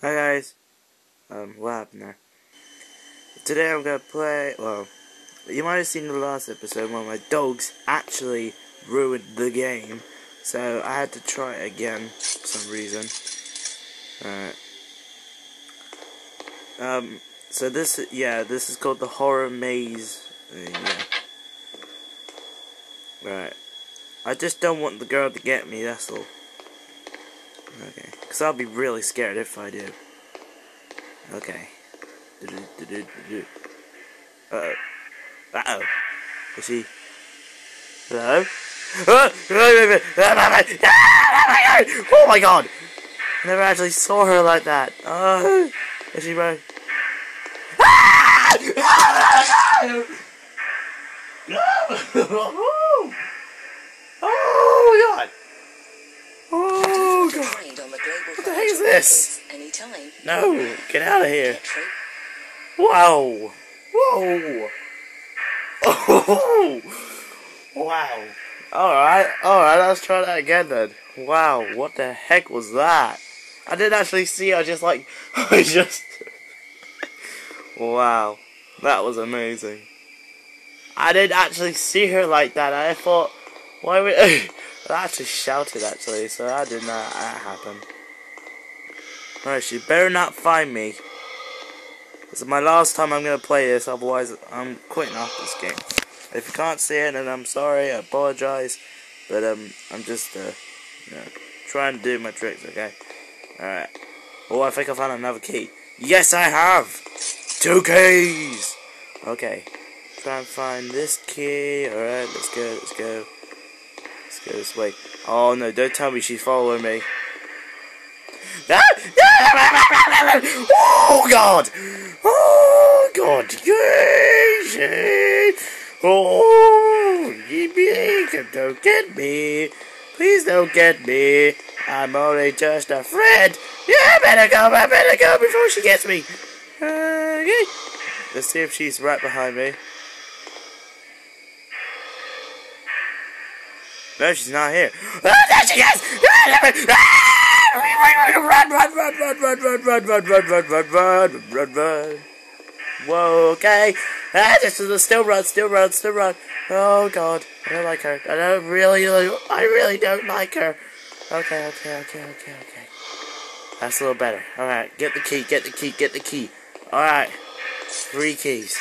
Hi guys. Um, what happened there? Today I'm gonna play. Well, you might have seen the last episode where my dogs actually ruined the game, so I had to try it again for some reason. Alright. Um. So this, yeah, this is called the horror maze. Uh, yeah. Right. I just don't want the girl to get me. That's all. Okay. Because I'll be really scared if I do. Okay. Uh-oh. Uh-oh. Is she... Hello? Oh my god! I never actually saw her like that. Oh, is she right? is this? No, get out of here. Wow. Whoa. Oh. Wow. Alright, alright, let's try that again then. Wow, what the heck was that? I didn't actually see I just like, I just... wow. That was amazing. I didn't actually see her like that. I thought, why would... I actually shouted actually, so that did not that happen. Alright, she better not find me. This is my last time I'm gonna play this, otherwise I'm quitting off this game. If you can't see it, then I'm sorry, I apologize. But um, I'm just uh, you know, trying to do my tricks, okay? Alright. Oh, I think I found another key. Yes, I have! Two keys! Okay. Try and find this key. Alright, let's go, let's go. Let's go this way. Oh no, don't tell me she's following me. Oh god! Oh god! Oh, don't get me. Please don't get me. I'm only just a friend. Yeah, I better go. I better go before she gets me. Okay. Let's see if she's right behind me. No, she's not here. Ah, there she is! Run, run, run, run, run, run, run, run, run, run, run, run, run, run. Whoa, okay. Ah, this is a still run, still run, still run. Oh god, I don't like her. I don't really, I really don't like her. Okay, okay, okay, okay, okay. That's a little better. Alright, get the key, get the key, get the key. Alright. Three keys.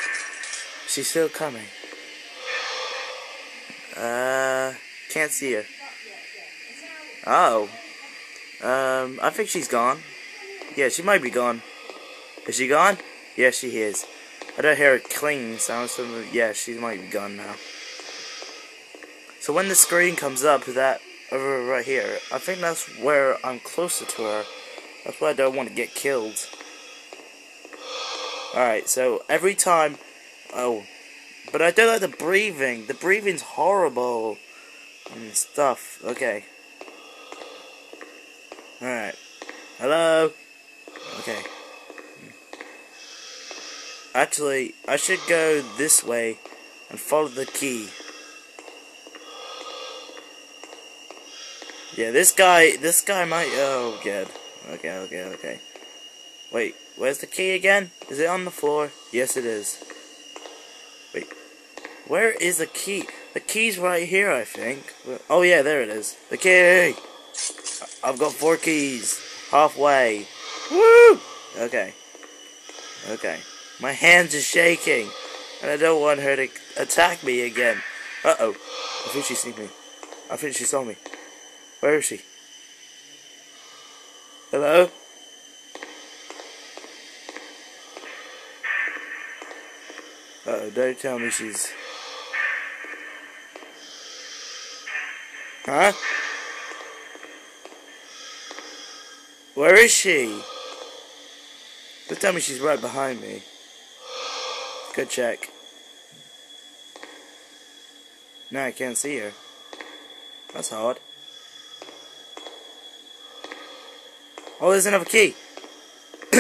She's still coming. Uh, can't see her. Oh. Um, I think she's gone. Yeah, she might be gone. Is she gone? Yeah, she is. I don't hear a cling sound, so yeah, she might be gone now. So when the screen comes up, that over right here, I think that's where I'm closer to her. That's why I don't want to get killed. Alright, so every time... Oh. But I don't like the breathing. The breathing's horrible. And stuff. Okay. Alright. Hello? Okay. Actually, I should go this way and follow the key. Yeah, this guy, this guy might, oh god. Okay, okay, okay. Wait, where's the key again? Is it on the floor? Yes, it is. Wait, where is the key? The key's right here, I think. Oh yeah, there it is. The key! I've got four keys. Halfway. Woo! Okay. Okay. My hands are shaking. And I don't want her to attack me again. Uh-oh. I think she seen me. I think she saw me. Where is she? Hello? Uh oh, don't tell me she's... Huh? Where is she? Don't tell me she's right behind me. Good check. No, I can't see her. That's hard. Oh, there's another key.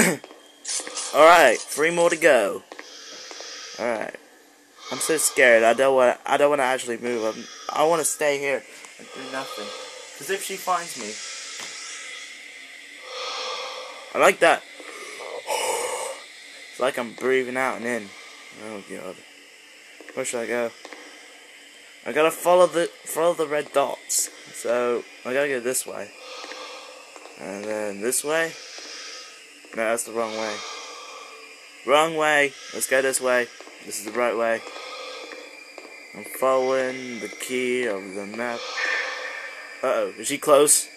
Alright, three more to go. Alright. I'm so scared. I don't want. I don't want to actually move. I'm, I want to stay here and do nothing. Because if she finds me, I like that. It's like I'm breathing out and in. Oh god. Where should I go? I gotta follow the follow the red dots. So I gotta go this way. And then this way. No, that's the wrong way. Wrong way. Let's go this way. This is the right way. I'm following the key of the map. Uh oh, is she close?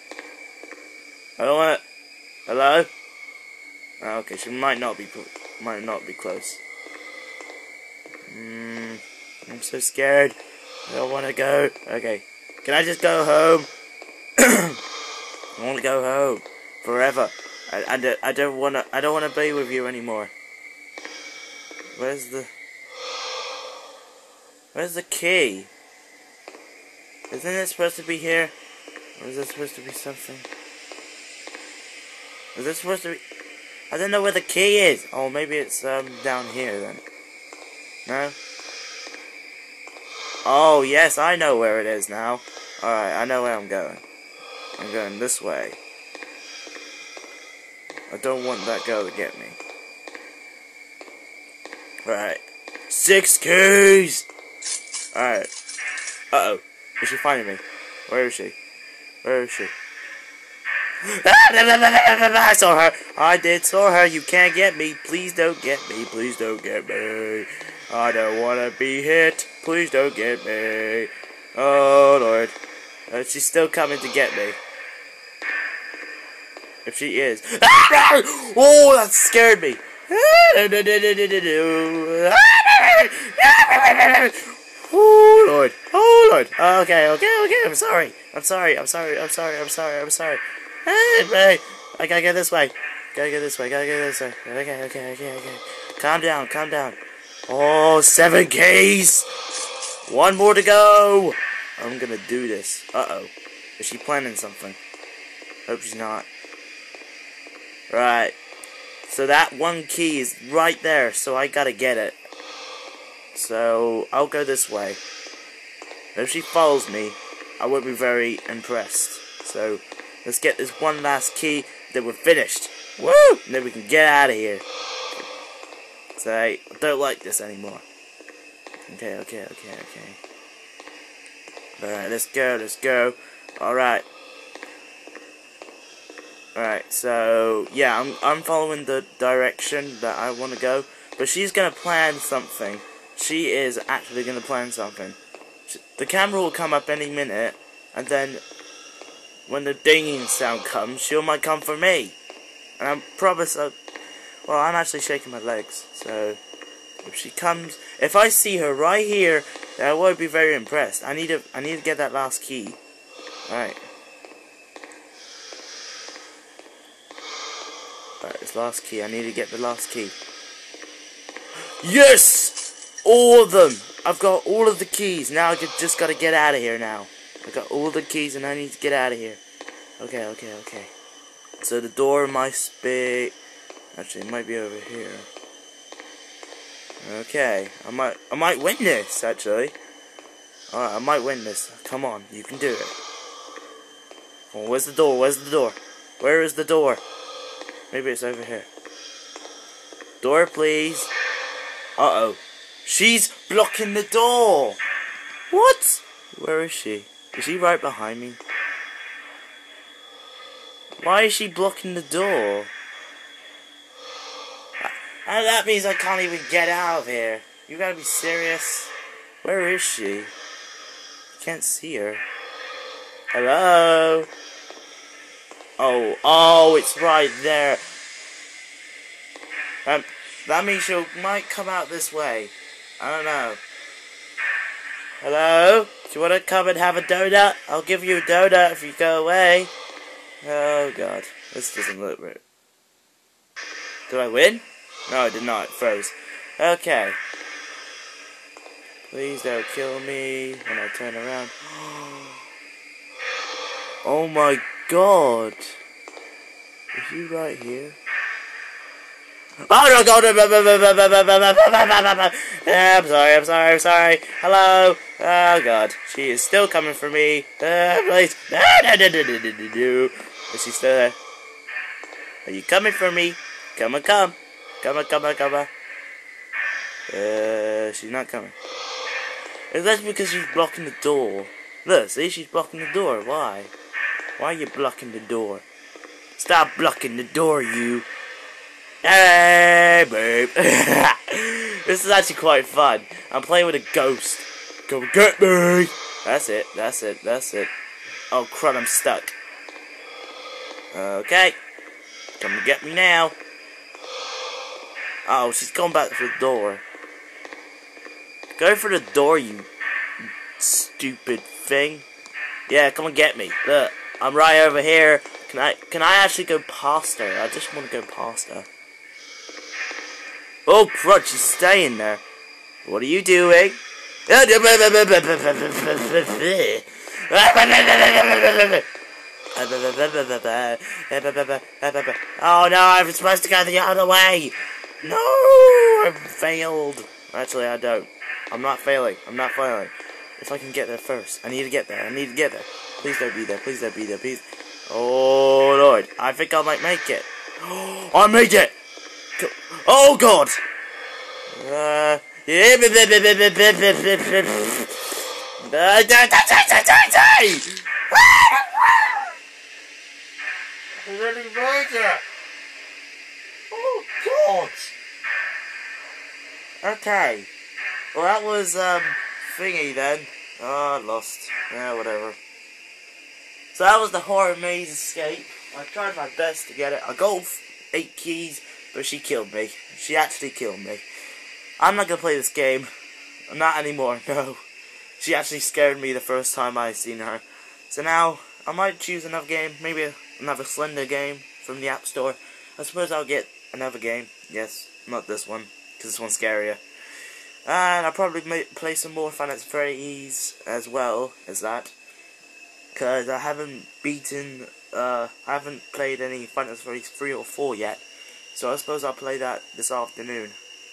I don't want it. Hello? Oh, okay, she might not be might not be close. Mm, I'm so scared. I don't want to go. Okay, can I just go home? I want to go home forever. I, I, I don't want to. I don't want to be with you anymore. Where's the? Where's the key? Isn't it supposed to be here? Or is it supposed to be something? Is it supposed to be... I don't know where the key is. Oh, maybe it's um down here then. No? Oh, yes, I know where it is now. Alright, I know where I'm going. I'm going this way. I don't want that girl to get me. Alright. Six keys! Alright. Uh-oh. Is she finding me? Where is she? Where is she? I saw her. I did saw her. You can't get me. Please don't get me. Please don't get me. I don't want to be hit. Please don't get me. Oh, Lord. Uh, she's still coming to get me. If she is. oh, that scared me. Oh Lord. Oh Lord. Okay, okay, okay. I'm sorry. I'm sorry. I'm sorry. I'm sorry. I'm sorry. I'm sorry. Hey. I gotta go this way. Gotta go this way. Gotta go this way. Okay, okay, okay, okay. Calm down. Calm down. Oh, seven Ks. One more to go. I'm gonna do this. Uh oh. Is she planning something? Hope she's not. Right. So that one key is right there, so I gotta get it. So, I'll go this way. If she follows me, I won't be very impressed. So, let's get this one last key, then we're finished. Woo! And then we can get out of here. So, I don't like this anymore. Okay, okay, okay, okay. Alright, let's go, let's go. Alright. Alright, so, yeah, I'm, I'm following the direction that I want to go. But she's to plan something she is actually to plan something. The camera will come up any minute, and then when the dinging sound comes, she might come for me. And I promise, I, well, I'm actually shaking my legs, so if she comes, if I see her right here, I won't be very impressed. I need to, I need to get that last key. Alright. Alright, this last key, I need to get the last key. Yes! All of them! I've got all of the keys. Now I just gotta get out of here now. I got all the keys and I need to get out of here. Okay, okay, okay. So the door might be... Actually, it might be over here. Okay, I might, I might win this, actually. Alright, I might win this. Come on, you can do it. Oh, where's the door? Where's the door? Where is the door? Maybe it's over here. Door, please. Uh-oh. She's blocking the door. What? Where is she? Is he right behind me? Why is she blocking the door? And that means I can't even get out of here. You gotta be serious. Where is she? Can't see her. Hello? Oh, oh, it's right there. Um, that means she might come out this way. I don't know. Hello? Do you want to come and have a donut? I'll give you a donut if you go away. Oh god. This doesn't look right. Did I win? No, I did not. It froze. Okay. Please don't kill me when I turn around. Oh my god. Is you right here? Oh no, God! I'm sorry, I'm sorry, I'm sorry. Hello. Oh God, she is still coming for me. Please. Is she still there? Are you coming for me? Come on, come. Come on, come on, come on. Uh, she's not coming. And that's because she's blocking the door. Look, see, she's blocking the door. Why? Why are you blocking the door? Stop blocking the door, you. Hey, babe. this is actually quite fun. I'm playing with a ghost. Come get me. That's it. That's it. That's it. Oh, crud, I'm stuck. Okay. Come get me now. Oh, she's going back for the door. Go for the door, you stupid thing. Yeah, come and get me. Look, I'm right over here. Can I can I actually go past her? I just want to go past her. Oh, crud, she's staying there. What are you doing? Oh no, I'm supposed to go the other way. No, I failed. Actually, I don't. I'm not failing. I'm not failing. If I can get there first. I need to get there. I need to get there. Please don't be there. Please don't be there. Please. Oh, Lord. I think I might make it. I made it! Oh, God! Uh, Okay. Well, that was, um, thingy then. Oh, lost. Yeah, whatever. So that was the horror maze escape. I tried my best to get it. I got eight keys, but she killed me. She actually killed me. I'm not gonna play this game. Not anymore, no. She actually scared me the first time I seen her. So now, I might choose another game. Maybe another Slender game from the App Store. I suppose I'll get another game. Yes, not this one, because this one's scarier. And I'll probably play some more Final Freddy's as well as that. Because I haven't beaten, uh, I haven't played any Final Freddy's 3 or 4 yet. So I suppose I'll play that this afternoon.